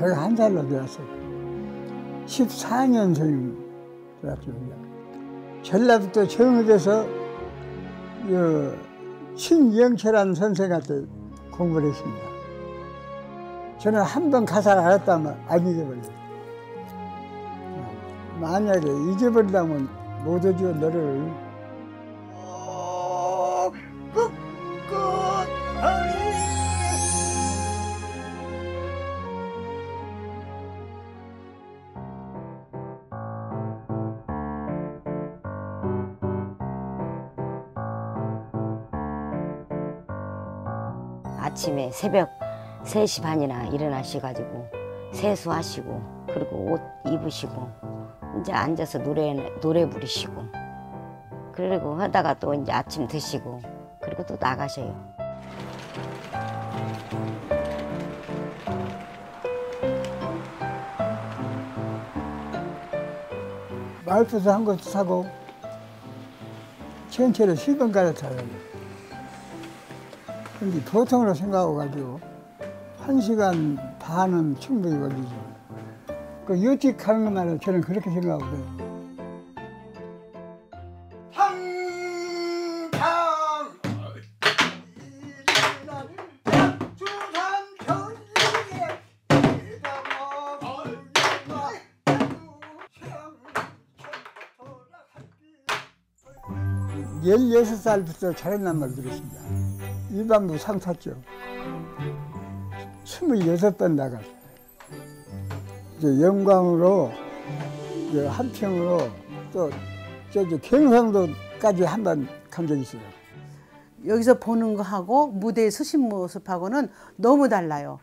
제가 한 살로 되었어요. 14년생 되었죠. 전라북도 정읍에서 신영철라는 선생한테 공부를 했습니다. 저는 한 번 가사를 알았다면 안 잊어버려요. 만약에 잊어버리다면 못 잊어 너를 아침에 새벽 3시 반이나 일어나셔가지고 세수하시고 그리고 옷 입으시고 이제 앉아서 노래 노래 부르시고 그리고 하다가 또 이제 아침 드시고 그리고 또 나가셔요. 말버스 한 것도 사고 전체를 10번 갈아타요. 근데 보통으로 생각하고 가지고 한 시간 반은 충분히 걸리죠. 그 일찍 하는 것만으로 저는 그렇게 생각하거든요. 열여섯 살부터 잘했단 말 들었습니다. 일반부 상 탔죠. 스물여섯 번 나갔어요. 이제 영광으로 이제 한평으로 또 저기 경상도까지 한 번 간 적이 있어요. 여기서 보는 거하고 무대에 서신 모습하고는 너무 달라요.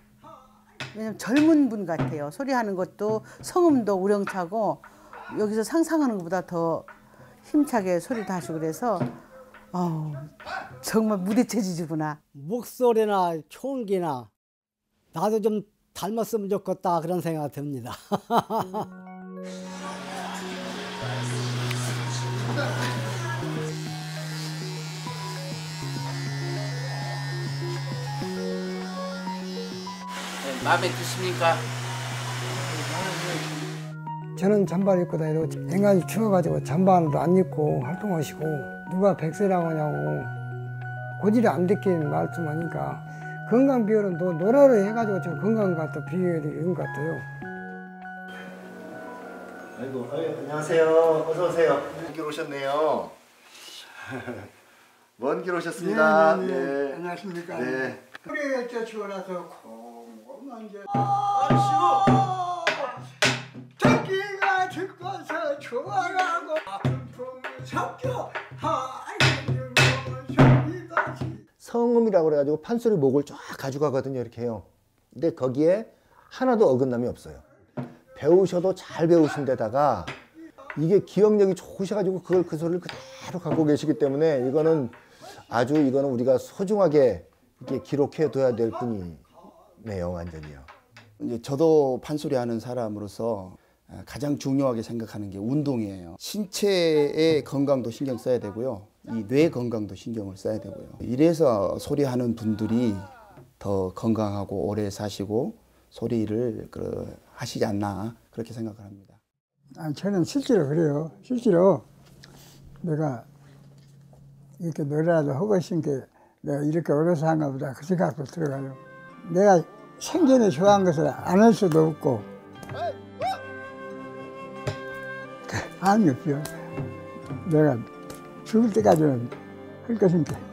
왜냐면 젊은 분 같아요. 소리하는 것도 성음도 우렁차고 여기서 상상하는 것보다 더 힘차게 소리도 하시고 그래서 어 정말 무대 체질이구나. 목소리나 총기나 나도 좀 닮았으면 좋겠다 그런 생각이 듭니다. 네, 마음에 드십니까? 저는 잠바를 입고 다니고 인간이 추워가지고 잠바도 안 입고 활동하시고 누가 백세라고 하냐고 고지를 안 듣기는 말씀하니까 건강 비율은 또 노래로 해가지고 저 건강 같다 비율이 있는 것 같아요. 아이고, 아유, 안녕하세요. 어서 오세요. 먼길 오셨네요. 먼 길 오셨습니다. 네, 네, 네. 네. 안녕하십니까. 네. 그래 저 추워라서 콩고만 게 듣기가 성음이라고 그래가지고 판소리 목을 쫙 가져가거든요. 이렇게 해요. 근데 거기에 하나도 어긋남이 없어요. 배우셔도 잘 배우신 데다가 이게 기억력이 좋으셔가지고 그걸 그 소리를 그대로 갖고 계시기 때문에 이거는 아주 이거는 우리가 소중하게 이렇게 기록해 둬야 될 뿐이네요. 완전히요. 이제 저도 판소리 하는 사람으로서 가장 중요하게 생각하는 게 운동이에요. 신체의 건강도 신경 써야 되고요. 이 뇌 건강도 신경을 써야 되고요. 이래서 소리하는 분들이 더 건강하고 오래 사시고 소리를 그 하시지 않나 그렇게 생각을 합니다. 아, 저는 실제로 그래요. 실제로 내가 이렇게 노래라도 하고 싶은 게 내가 이렇게 어려서 한가 보다 그 생각도 들어가요. 내가 생전에 좋아한 것을 안 할 수도 없고 아니 없죠. 내가 죽을 때까지는 할 것입니다.